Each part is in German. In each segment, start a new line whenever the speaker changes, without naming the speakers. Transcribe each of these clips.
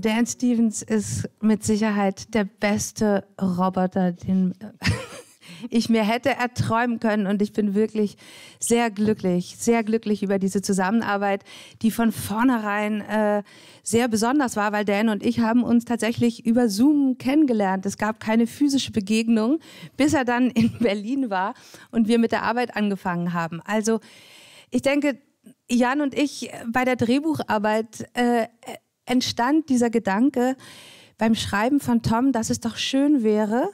Dan Stevens ist mit Sicherheit der beste Roboter, den ich mir hätte erträumen können. Und ich bin wirklich sehr glücklich, sehr glücklich über diese Zusammenarbeit, die von vornherein äh, sehr besonders war, weil Dan und ich haben uns tatsächlich über Zoom kennengelernt. Es gab keine physische Begegnung, bis er dann in Berlin war und wir mit der Arbeit angefangen haben. Also ich denke, Jan und ich bei der Drehbucharbeit äh, entstand dieser Gedanke beim Schreiben von Tom, dass es doch schön wäre,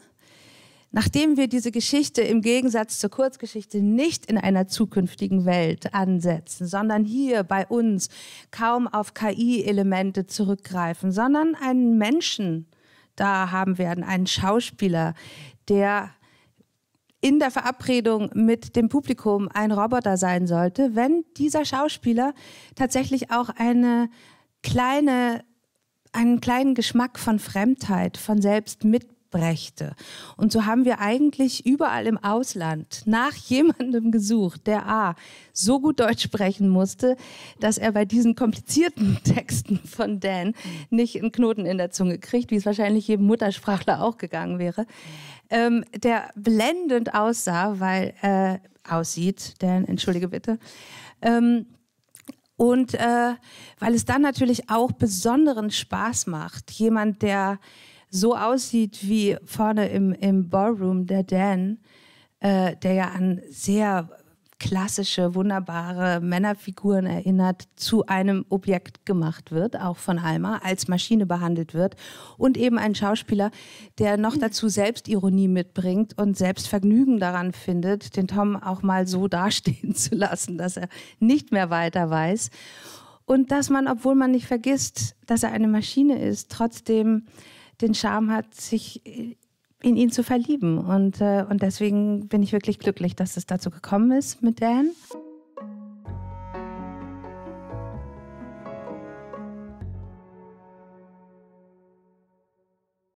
Nachdem wir diese Geschichte im Gegensatz zur Kurzgeschichte nicht in einer zukünftigen Welt ansetzen, sondern hier bei uns kaum auf KI-Elemente zurückgreifen, sondern einen Menschen da haben werden, einen Schauspieler, der in der Verabredung mit dem Publikum ein Roboter sein sollte, wenn dieser Schauspieler tatsächlich auch eine kleine, einen kleinen Geschmack von Fremdheit, von selbst mit brächte. Und so haben wir eigentlich überall im Ausland nach jemandem gesucht, der A, so gut Deutsch sprechen musste, dass er bei diesen komplizierten Texten von Dan nicht einen Knoten in der Zunge kriegt, wie es wahrscheinlich jedem Muttersprachler auch gegangen wäre. Ähm, der blendend aussah, weil äh, aussieht, Dan, entschuldige bitte. Ähm, und äh, weil es dann natürlich auch besonderen Spaß macht, jemand, der so aussieht wie vorne im, im Ballroom der Dan, äh, der ja an sehr klassische, wunderbare Männerfiguren erinnert, zu einem Objekt gemacht wird, auch von Alma, als Maschine behandelt wird. Und eben ein Schauspieler, der noch dazu Selbstironie mitbringt und Selbstvergnügen daran findet, den Tom auch mal so dastehen zu lassen, dass er nicht mehr weiter weiß. Und dass man, obwohl man nicht vergisst, dass er eine Maschine ist, trotzdem den Charme hat, sich in ihn zu verlieben. Und, äh, und deswegen bin ich wirklich glücklich, dass es dazu gekommen ist mit Dan.